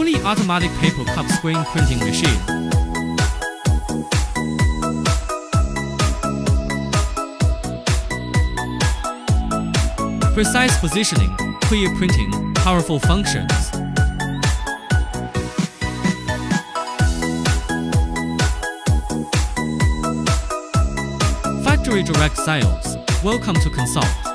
Fully automatic paper cup screen printing machine. Precise positioning, clear printing, powerful functions. Factory direct sales. Welcome to consult.